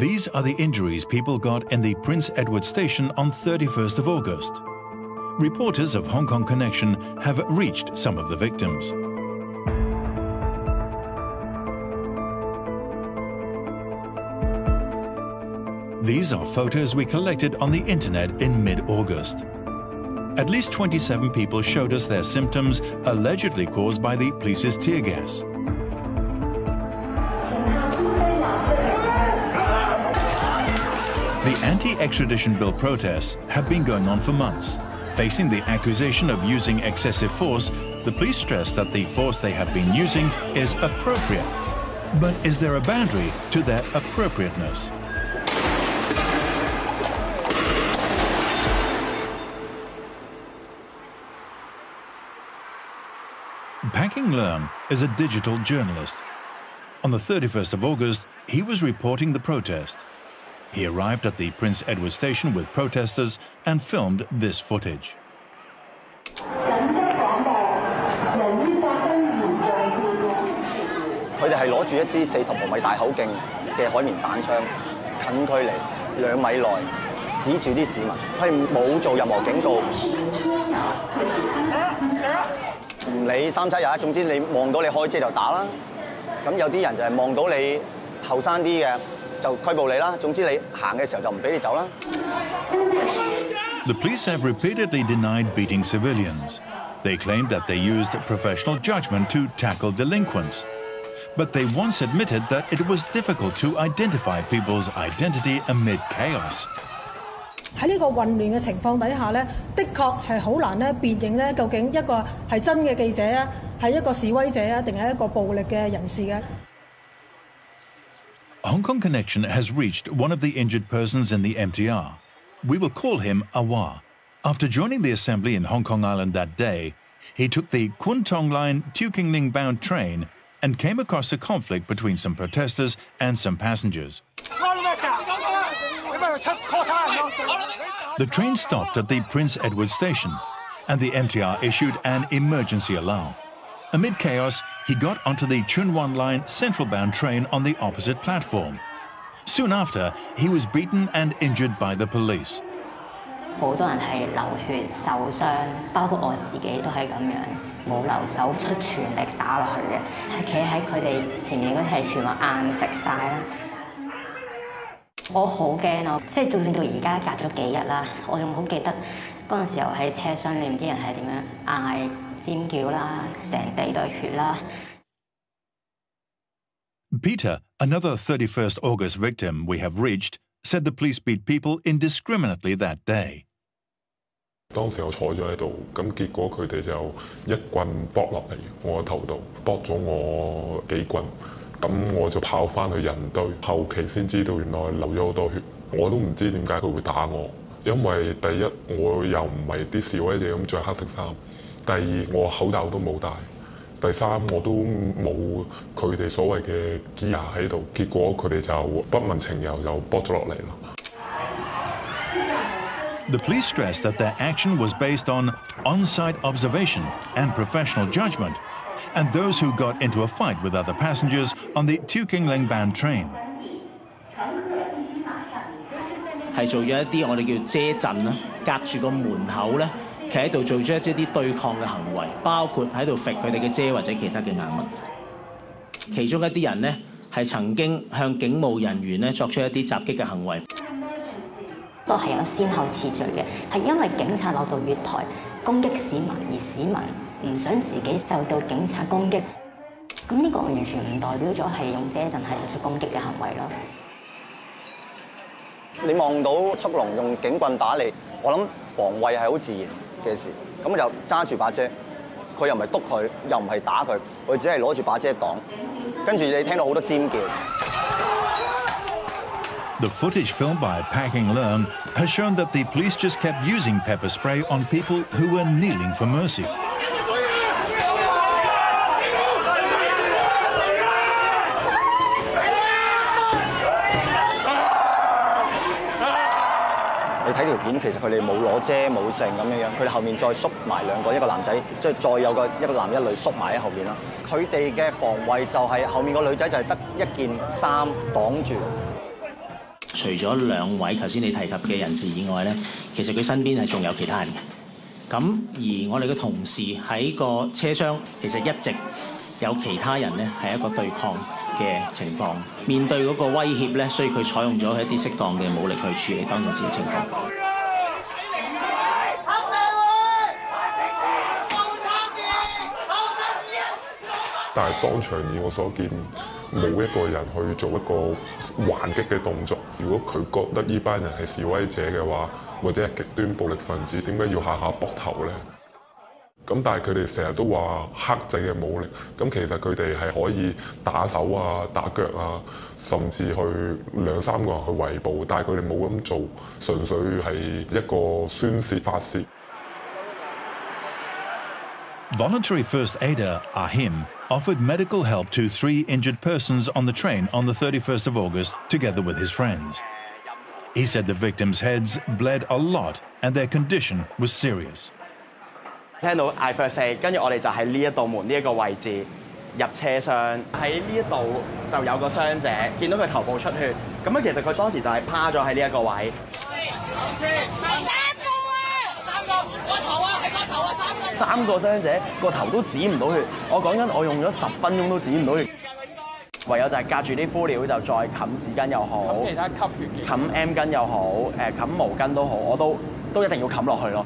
These are the injuries people got in the Prince Edward Station on 31st of August. Reporters of Hong Kong Connection have reached some of the victims. These are photos we collected on the internet in mid-August. At least 27 people showed us their symptoms allegedly caused by the police's tear gas. The anti-extradition bill protests have been going on for months. Facing the accusation of using excessive force, the police stress that the force they have been using is appropriate. But is there a boundary to that appropriateness? Packing Leung is a digital journalist. On the 31st of August, he was reporting the protest. He arrived at the Prince Edward Station with protesters and filmed this footage. 佢哋係攞住一支四十毫米大口徑嘅海綿彈槍，近距離兩米內指住啲市民，佢係冇做任何警告，唔理三七廿一，總之你望到你開遮就打啦。咁有啲人就係望到你後生啲嘅 就拘捕你啦。总之你行嘅时候就唔俾你走啦。 The police have repeatedly denied beating civilians. They claimed that they used professional judgment to tackle delinquents. But they once admitted that it was difficult to identify people's identity amid chaos. 喺呢个混乱嘅情况底下咧，的确系好难咧辨认咧究竟一个系真嘅记者啊，系一个示威者啊，定系一个暴力嘅人士嘅。 Hong Kong Connection has reached one of the injured persons in the MTR. We will call him Awa. After joining the assembly in Hong Kong Island that day, he took the Kwun Tong Line Tiu Keng Leng bound train and came across a conflict between some protesters and some passengers. The train stopped at the Prince Edward Station, and the MTR issued an emergency alarm. Amid chaos, he got onto the Tsuen Wan Line central-bound train on the opposite platform. Soon after, he was beaten and injured by the police. 好多人係流血受傷，包括我自己都係咁樣，冇留手出全力打落去嘅，係企喺佢哋前面嗰啲係全部硬食晒啦。我好驚啊！即係就算到而家隔咗幾日啦，我仲好記得嗰陣時候喺車廂裏面啲人係點樣嗌。尖叫啦，成地都係血啦。 Peter, another 31st August victim we have reached, said the police beat people indiscriminately that day. 當時我坐咗喺度，咁結果佢哋就一棍搏落嚟我頭度，搏咗我幾棍，咁我就跑翻去人堆，後期先知道原來流咗好多血，我都唔知點解佢會打我，因為第一我又唔係啲示威者咁着黑色衫， 第二我口罩都冇戴，第三我都冇佢哋所谓嘅 gear 喺度，结果佢哋就不问情由就搏咗落嚟啦。 The police stressed that their action was based on on-site observation and professional judgment, and those who got into a fight with other passengers on the Tukingling bound train. 系做咗一啲我哋叫遮阵啦，隔住个门口咧， 企喺度做咗一啲對抗嘅行為，包括喺度揈佢哋嘅遮或者其他嘅硬物。其中一啲人呢，係曾經向警務人員咧作出一啲襲擊嘅行為。都係有先後次序嘅，係因為警察落到月台攻擊市民，而市民唔想自己受到警察攻擊。咁呢個完全唔代表咗係用遮陣係作出攻擊嘅行為咯。你望到速龍用警棍打你，我諗防衛係好自然 嘅事。咁就揸住把遮，佢又唔係督佢，又唔係打佢，佢只係攞住把遮擋。跟住你聽到好多尖叫。 The footage filmed by Packing Leung has shown that the police just kept using pepper spray on people who were kneeling for mercy. 睇條片，其實佢哋冇攞遮冇剩咁樣樣，佢哋後面再縮埋兩個，一個男仔，即係再有個一個男一女縮埋喺後面啦。佢哋嘅防衛就係、後面個女仔就係得一件衫擋住。 除咗兩位頭先你提及嘅人士以外咧，其實佢身邊係仲有其他人嘅。咁而我哋嘅同事喺個車廂，其實一直 有其他人咧係一個對抗嘅情況。面對嗰個威脅咧，所以佢採用咗一啲適當嘅武力去處理當陣時嘅情況。但係當場以我所見，冇一個人去做一個還擊嘅動作。如果佢覺得呢班人係示威者嘅話，或者係極端暴力分子，點解要下下搏頭呢？ 咁但系佢哋成日都话克制嘅武力，咁其实佢哋系可以打手啊、打脚啊，甚至去两三个人去围捕，但系佢哋冇咁做，纯粹系一个宣泄发泄。Voluntary first aider Ahim offered medical help to three injured persons on the train on the 31st of August, together with his friends. He said the victims' heads bled a lot and their condition was serious. 聽到嗌 first aid，跟住我哋就喺呢一道門呢一個位置入車廂，喺呢一度就有個傷者，見到佢頭部出血，咁樣其實佢當時就係趴咗喺呢一個位。三個傷者個頭都止唔到血，我講緊我用咗十分鐘都止唔到血，唯有就係隔住啲敷料就再冚紙巾又好，其他吸血冚 M 巾又好，誒冚毛巾都好，我都都一定要冚落去咯。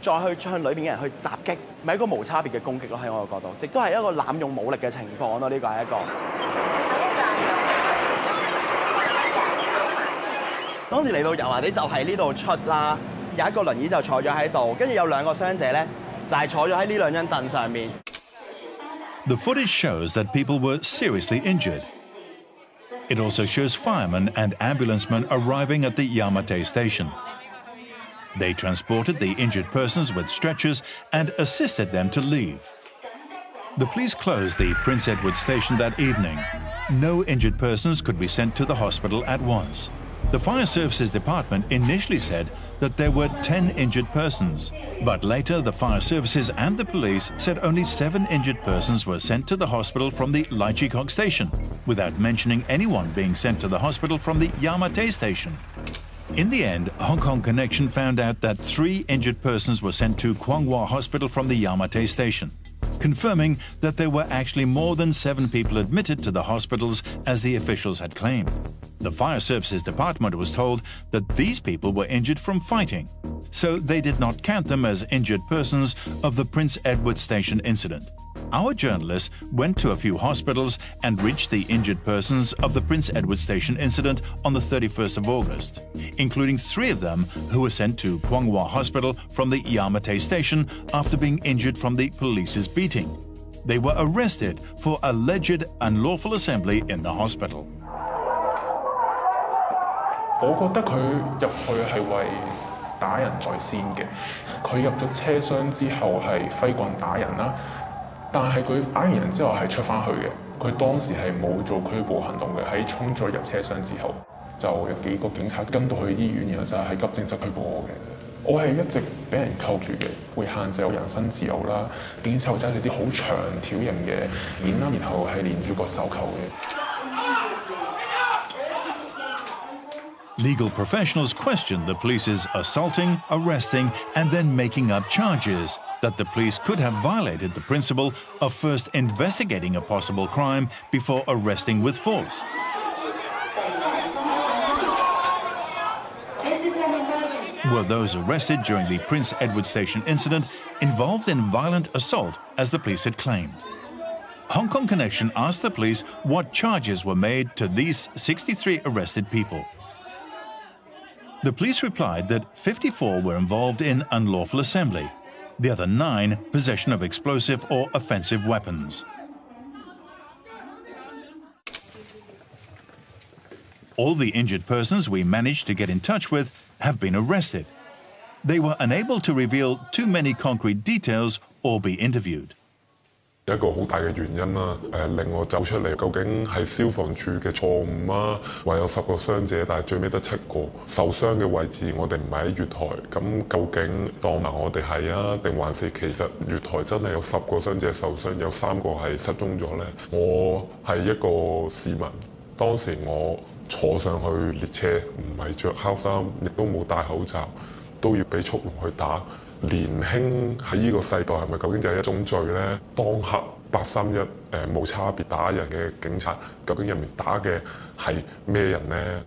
再去向裏邊嘅人去襲擊，咪一個無差別嘅攻擊咯。喺我嘅角度，亦都係一個濫用武力嘅情況咯。呢個係一個。當時嚟到油麻地就喺呢度出啦，有一個輪椅就坐咗喺度，跟住有兩個傷者咧就係坐咗喺呢兩張凳上面。The footage shows that people were seriously injured. It also shows firemen and ambulancemen arriving at the Yamate station. They transported the injured persons with stretchers and assisted them to leave. The police closed the Prince Edward station that evening. No injured persons could be sent to the hospital at once. The Fire Services Department initially said that there were 10 injured persons, but later the fire services and the police said only seven injured persons were sent to the hospital from the Lai Chi Kok station, without mentioning anyone being sent to the hospital from the Yau Ma Tei station. In the end, Hong Kong Connection found out that three injured persons were sent to Kwong Wah Hospital from the Yau Ma Tei station, confirming that there were actually more than seven people admitted to the hospitals as the officials had claimed. The Fire Services Department was told that these people were injured from fighting, so they did not count them as injured persons of the Prince Edward Station incident. Our journalists went to a few hospitals and reached the injured persons of the Prince Edward Station incident on the 31st of August, including three of them who were sent to Kwong Wah Hospital from the Yau Ma Tei Station after being injured from the police's beating. They were arrested for alleged unlawful assembly in the hospital. 我覺得佢入去係為打人在先嘅，佢入咗車廂之後係揮棍打人啦。但係佢打完人之後係出翻去嘅。佢當時係冇做拘捕行動嘅。喺衝咗入車廂之後，就有幾個警察跟到去醫院，然後就喺急症室拘捕我嘅。我係一直俾人扣住嘅，會限制我人身自由啦。警察會揸住啲好長條形嘅鏈啦，然後係連住個手扣嘅。Legal professionals questioned the police's assaulting, arresting, and then making up charges that the police could have violated the principle of first investigating a possible crime before arresting with force. Were those arrested during the Prince Edward Station incident involved in violent assault, as the police had claimed? Hong Kong Connection asked the police what charges were made to these 63 arrested people. The police replied that 54 were involved in unlawful assembly, the other nine possession of explosive or offensive weapons. All the injured persons we managed to get in touch with have been arrested. They were unable to reveal too many concrete details or be interviewed. 一個好大嘅原因啦，誒、令我走出嚟，究竟係消防處嘅錯誤啊？話有十個傷者，但係最尾得七個受傷嘅位置，我哋唔係喺月台，咁究竟當埋我哋係啊，定還是其實月台真係有十個傷者受傷，有三個係失蹤咗呢？我係一個市民，當時我坐上去列車，唔係着黑衫，亦都冇戴口罩，都要俾速龍去打。 年輕喺呢個世代係咪究竟就係一種罪呢？當刻八三一誒冇差別打人嘅警察，究竟入面打嘅係咩人呢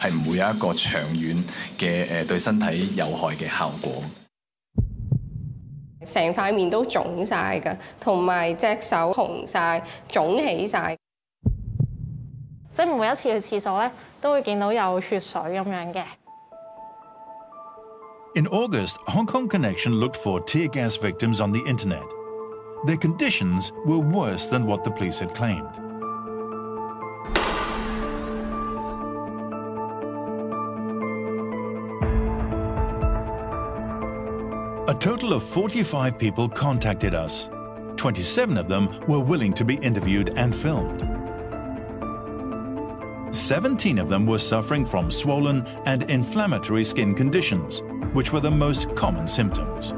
係唔會有一個長遠嘅誒對身體有害嘅效果。成塊面都腫晒㗎，同埋隻手紅晒、腫起晒。即係每一次去廁所咧，都會見到有血水咁樣嘅。 In August, Hong Kong Connection looked for tear gas victims on the internet. Their conditions were worse than what the police had claimed. total of 45 people contacted us. 27 of them were willing to be interviewed and filmed. 17 of them were suffering from swollen and inflammatory skin conditions, which were the most common symptoms.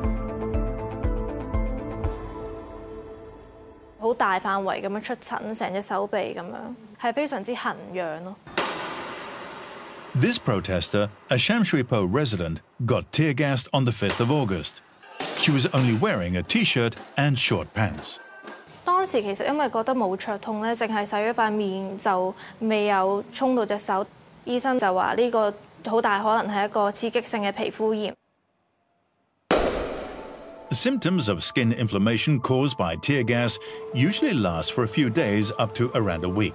好大範圍咁樣出疹，成隻手臂咁樣，係非常之痕癢咯。This protester, a Sham Shui Po resident, got tear gassed on the 5th of August She was only wearing a t-shirt and short pants. 当时其实因为觉得冇灼痛咧，净系洗咗块面就未有冲到只手，医生就话呢个好大可能系一个刺激性嘅皮肤炎。 Symptoms of skin inflammation caused by tear gas usually last for a few days up to around a week.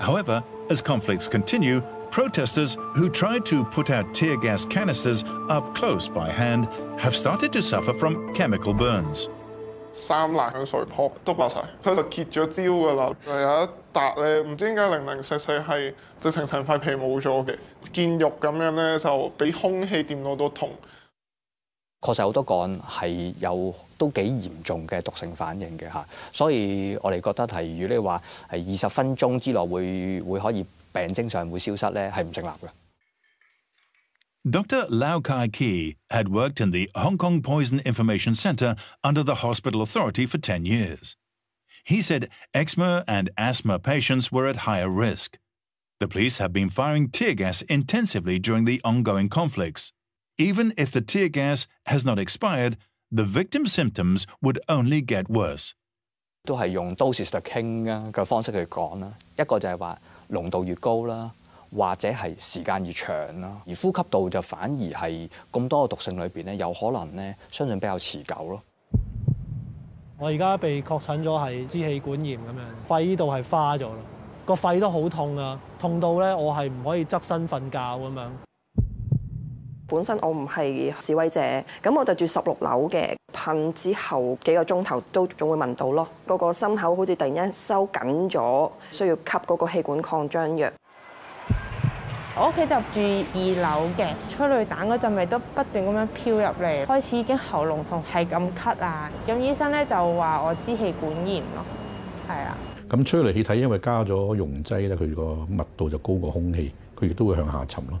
However, as conflicts continue, protesters who tried to put out tear gas canisters up close by hand have started to suffer from chemical burns. 三烂香水泡都爆晒，佢就结咗焦㗎啦。有一笪咧，唔知点解零零舍舍系直情成块皮冇咗嘅，见肉咁样咧就俾空气掂到都痛。确实好多个案系有都几严重嘅毒性反应嘅吓，所以我哋觉得系如果你话系二十分钟之内会会可以 病征上会消失咧，系唔成立嘅。 Dr. Lau Kai Ki had worked in the Hong Kong Poison Information Center under the Hospital Authority for 10 years. He said eczema and asthma patients were at higher risk. The police have been firing tear gas intensively during the ongoing conflicts. Even if the tear gas has not expired, the victim's symptoms would only get worse. 都系用 doses to king 啊嘅方式去讲啦，一个就系话 濃度越高啦，或者係時間越長啦，而呼吸道就反而係咁多個毒性裏邊咧，有可能咧相信比較持久咯。我而家被確診咗係支氣管炎咁樣，肺呢度係花咗咯，個肺都好痛啊，痛到咧我係唔可以側身瞓覺咁樣。 本身我唔係示威者，咁我就住十六樓嘅，噴之後幾個鐘頭都仲會聞到咯。嗰個心口好似突然間收緊咗，需要吸嗰個氣管擴張藥。我屋企就住二樓嘅，催淚彈嗰陣味都不斷咁樣飄入嚟，開始已經喉嚨痛，係咁咳啊。咁醫生咧就話我支氣管炎咯，係啊。咁催淚氣體因為加咗溶劑咧，佢個密度就高過空氣，佢亦都會向下沉咯。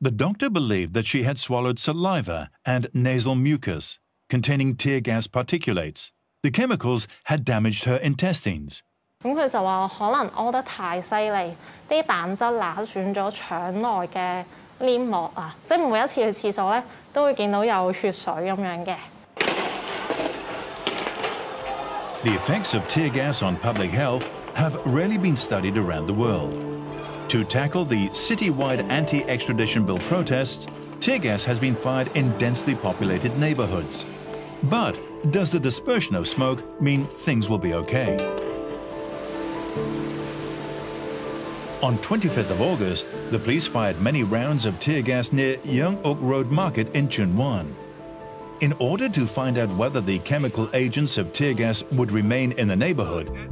The doctor believed that she had swallowed saliva and nasal mucus containing tear gas particulates. The chemicals had damaged her intestines. 咁佢就话可能屙得太犀利，啲蛋质揦损咗肠内嘅黏膜啊，即系每一次去厕所咧都会见到有血水咁样嘅。 The effects of tear gas on public health have rarely been studied around the world. To tackle the citywide anti extradition bill protests, tear gas has been fired in densely populated neighborhoods. But does the dispersion of smoke mean things will be okay? On 25th of August, the police fired many rounds of tear gas near Yeung Uk Road Market in Tsuen Wan. In order to find out whether the chemical agents of tear gas would remain in the neighborhood,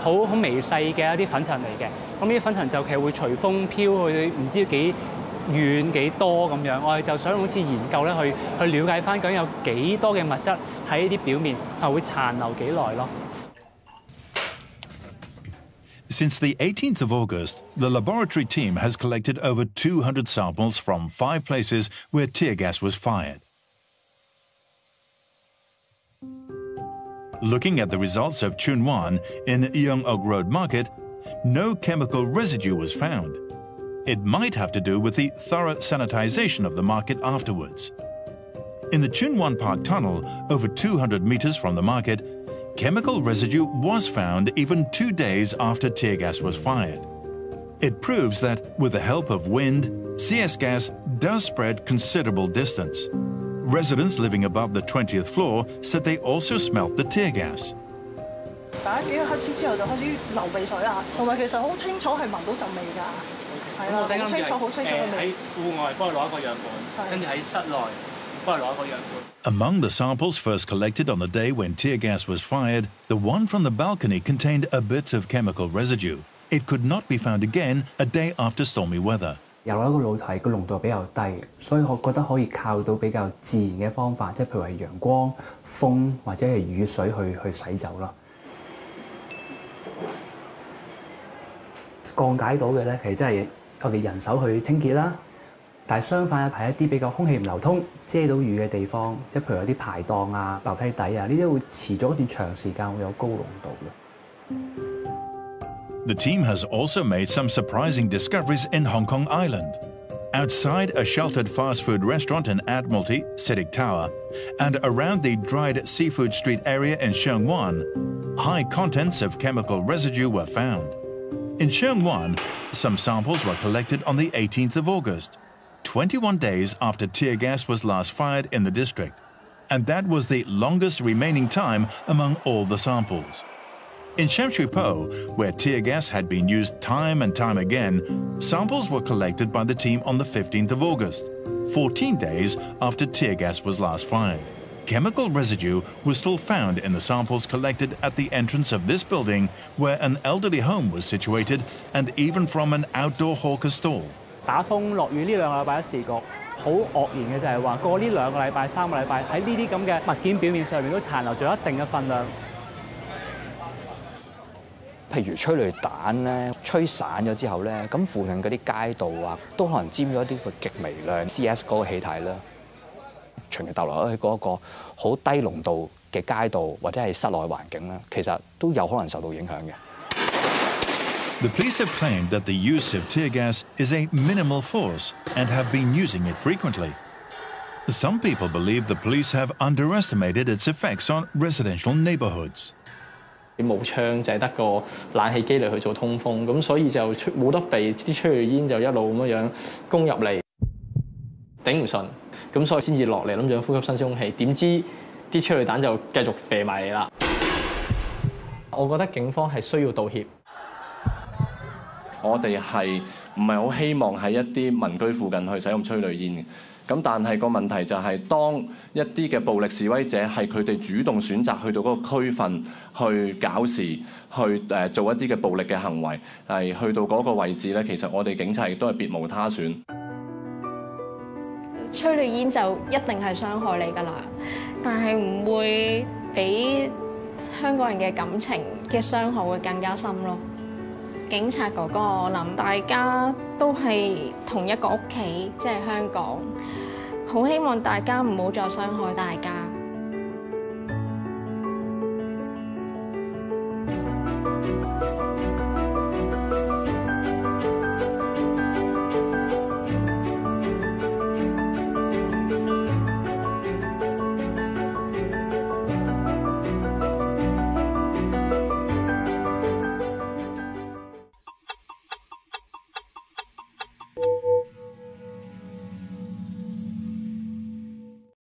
好好微细嘅一啲粉尘嚟嘅。咁呢啲粉尘就其实会随风飘去唔知几远几多咁样。我哋就想好似研究咧，去去了解翻究竟有几多嘅物质喺呢啲表面，系会残留几耐咯。 Since the 18th of August, the laboratory team has collected over 200 samples from five places where tear gas was fired. Looking at the results of Tsuen Wan in Yeung Uk Road Market, no chemical residue was found. It might have to do with the thorough sanitization of the market afterwards. In the Tsuen Wan Park tunnel, over 200 meters from the market, chemical residue was found even two days after tear gas was fired. It proves that with the help of wind, CS gas does spread considerable distance. Residents living above the 20th floor said they also smelt the tear gas. 打几个乞嗤之后就开始流鼻水啦，同埋其实好清楚系闻到阵味㗎，系啦，好清楚好清楚嘅味。户外帮佢攞一个样本，跟住喺室内帮佢攞一个样本。 Among the samples first collected on the day when tear gas was fired, the one from the balcony contained a bit of chemical residue. It could not be found again a day after stormy weather. 有一個露台個濃度比較低，所以我覺得可以靠到比較自然嘅方法，即係譬如係陽光、風或者係雨水去去洗走啦。降解到嘅咧，其實真係我哋人手去清潔啦。但係相反係一啲比較空氣唔流通、遮到雨嘅地方，即係譬如有啲排檔啊、樓梯底啊，呢啲會持續一段長時間會有高濃度嘅。 The team has also made some surprising discoveries in Hong Kong Island. Outside a sheltered fast food restaurant in Admiralty, Citic Tower, and around the dried seafood street area in Sheung Wan, high contents of chemical residue were found. In Sheung Wan, some samples were collected on the 18th of August, 21 days after tear gas was last fired in the district. And that was the longest remaining time among all the samples. In Sham Shui Po, where tear gas had been used time and time again, samples were collected by the team on the 15th of August, 14 days after tear gas was last fired. Chemical residue was still found in the samples collected at the entrance of this building, where an elderly home was situated, and even from an outdoor hawker stall.譬如催淚彈咧，吹散咗之後咧，咁附近嗰啲街道啊，都可能沾咗一啲個極微量 CS 嗰個氣體啦。長期逗留喺嗰個好低濃度嘅街道或者係室內環境咧，其實都有可能受到影響嘅。 The police have claimed that the use of tear gas is a minimal force and have been using it frequently. Some people believe the police have underestimated its effects on residential neighborhoods. 冇窗就係得個冷氣機嚟去做通風，咁所以就冇得避啲催淚煙就一路咁樣樣攻入嚟。 頂唔順，咁所以先至落嚟諗住呼吸新鮮空氣，點知啲催淚彈就繼續射埋嚟啦。我覺得警方係需要道歉。我哋係唔係好希望喺一啲民居附近去使用催淚煙嘅？ 咁但係個問題就係，當一啲嘅暴力示威者係佢哋主動選擇去到嗰個區份去搞事，去誒做一啲嘅暴力嘅行為，係去到嗰個位置咧，其實我哋警察亦都係別無他選。催淚煙就一定係傷害你㗎啦，但係唔會比香港人嘅感情嘅傷害會更加深咯。警察哥哥，我諗大家都係同一個屋企，即係香港， 好希望大家唔好再傷害大家。